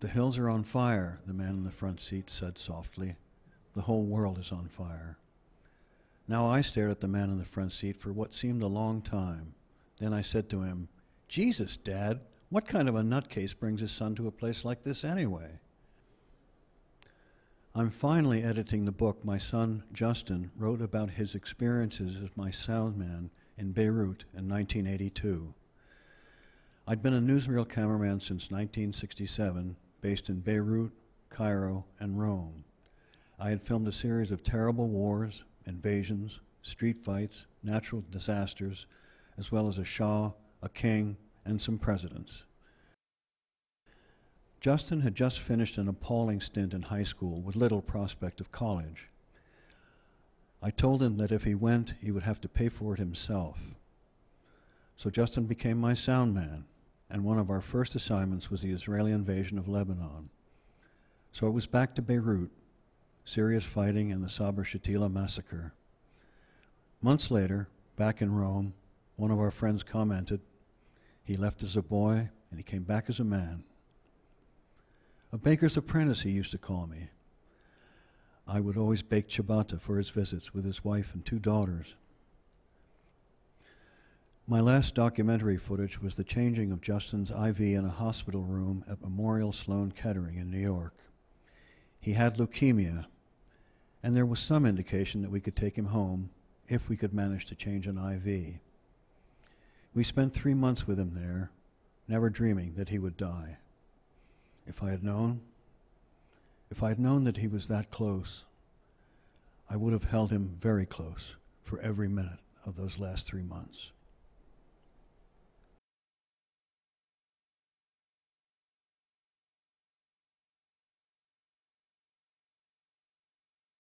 The hills are on fire, the man in the front seat said softly. The whole world is on fire. Now I stared at the man in the front seat for what seemed a long time. Then I said to him, Jesus, Dad, what kind of a nutcase brings his son to a place like this anyway? I'm finally editing the book my son Justin wrote about his experiences as my soundman in Beirut in 1982. I'd been a newsreel cameraman since 1967, based in Beirut, Cairo, and Rome. I had filmed a series of terrible wars, invasions, street fights, natural disasters, as well as a Shah, a king, and some presidents. Justin had just finished an appalling stint in high school with little prospect of college. I told him that if he went, he would have to pay for it himself. So Justin became my sound man, and one of our first assignments was the Israeli invasion of Lebanon. So it was back to Beirut, serious fighting, and the Sabra Shatila massacre. Months later, back in Rome, one of our friends commented, he left as a boy and he came back as a man. A baker's apprentice, he used to call me. I would always bake ciabatta for his visits with his wife and two daughters. My last documentary footage was the changing of Justin's IV in a hospital room at Memorial Sloan Kettering in New York. He had leukemia, and there was some indication that we could take him home if we could manage to change an IV. We spent three months with him there, never dreaming that he would die. If I had known, if I had known that he was that close, I would have held him very close for every minute of those last three months.